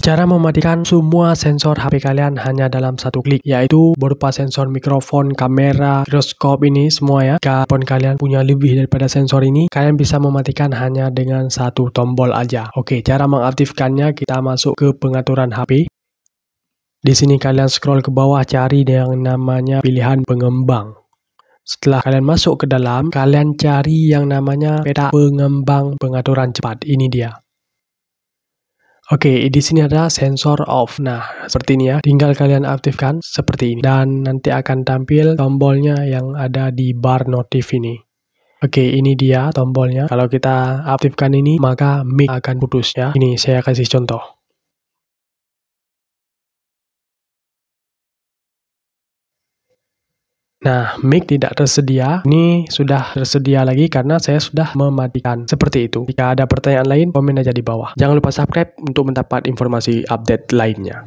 Cara mematikan semua sensor HP kalian hanya dalam satu klik, yaitu berupa sensor mikrofon, kamera, giroskop ini semua ya. Jika handphone kalian punya lebih daripada sensor ini, kalian bisa mematikan hanya dengan satu tombol aja. Oke, cara mengaktifkannya kita masuk ke pengaturan HP. Di sini kalian scroll ke bawah cari yang namanya pilihan pengembang. Setelah kalian masuk ke dalam, kalian cari yang namanya peta pengembang pengaturan cepat. Ini dia. Oke, di sini ada sensor off. Nah, seperti ini ya. Tinggal kalian aktifkan seperti ini. Dan nanti akan tampil tombolnya yang ada di bar notif ini. Oke, ini dia tombolnya. Kalau kita aktifkan ini, maka mic akan putus ya. Ini saya kasih contoh. Nah, mic tidak tersedia. Ini sudah tersedia lagi karena saya sudah mematikan. Seperti itu. Jika ada pertanyaan lain, komen aja di bawah. Jangan lupa subscribe untuk mendapat informasi update lainnya.